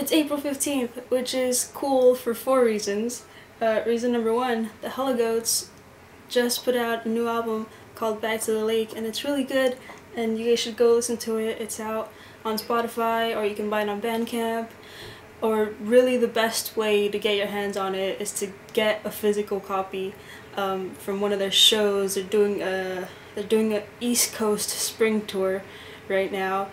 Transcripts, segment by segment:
it's April 15th, which is cool for four reasons. Uh, reason number one, the Heligoats just put out a new album called Back to the Lake, and it's really good, and you guys should go listen to it. It's out on Spotify, or you can buy it on Bandcamp. Or really, the best way to get your hands on it is to get a physical copy um, from one of their shows. They're doing a they're doing an East Coast spring tour right now.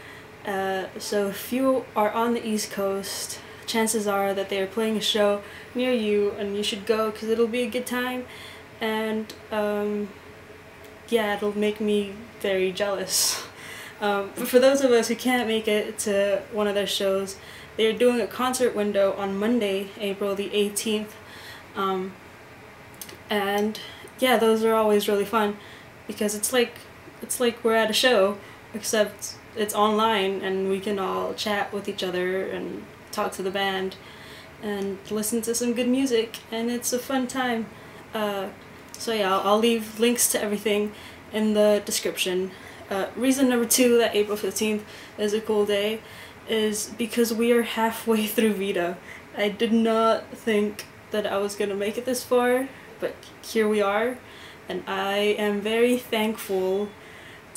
Uh, so if you are on the East Coast, chances are that they are playing a show near you, and you should go because it'll be a good time. And um, yeah, it'll make me very jealous. Um, but for those of us who can't make it to one of their shows, they're doing a concert window on Monday, April the 18th. Um, and yeah, those are always really fun because it's like it's like we're at a show, except it's online and we can all chat with each other and talk to the band and listen to some good music and it's a fun time. Uh, so yeah, I'll, I'll leave links to everything in the description. Uh, reason number two that April 15th is a cool day is because we are halfway through VEDA. I did not think that I was gonna make it this far, but here we are, and I am very thankful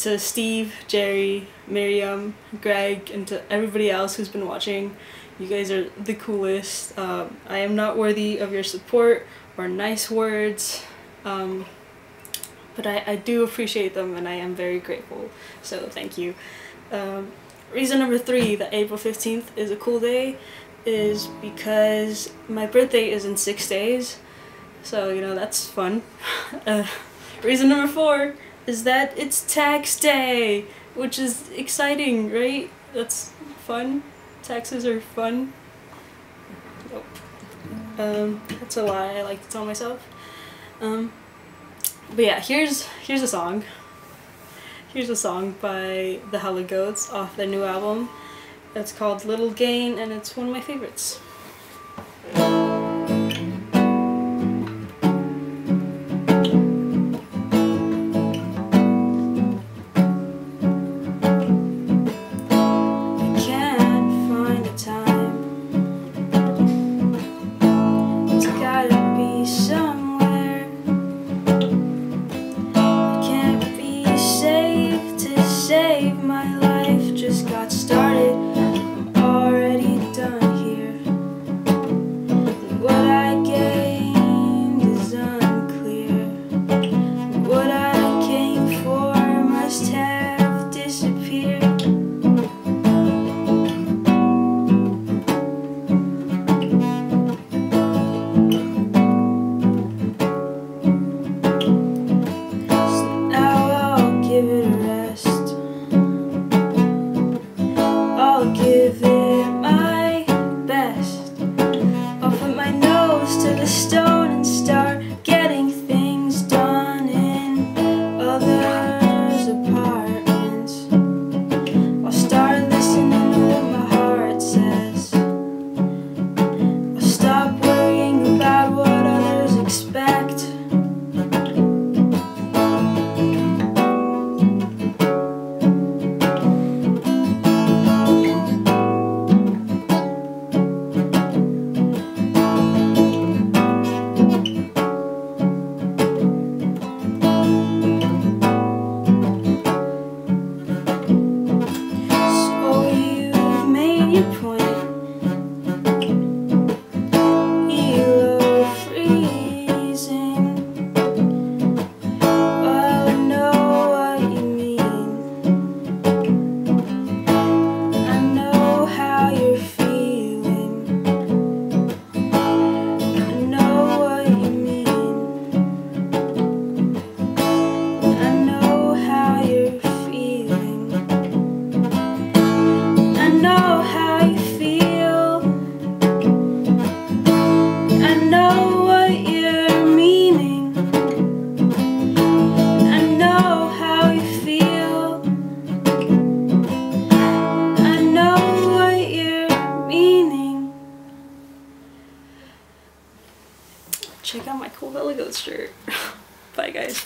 to Steve, Jerry, Miriam, Greg, and to everybody else who's been watching. You guys are the coolest. Um, I am not worthy of your support or nice words. Um, but I, I do appreciate them and I am very grateful. So thank you. Um, reason number three that April 15th is a cool day is because my birthday is in six days. So, you know, that's fun. uh, reason number four is that it's tax day, which is exciting, right? That's fun. Taxes are fun. Oh. Um, that's a lie I like to tell myself. Um, but yeah, here's here's a song. Here's a song by the Heligoats off their new album. It's called Little Gain and it's one of my favorites. forgiven. Check out my cool Heligoat shirt. Bye guys.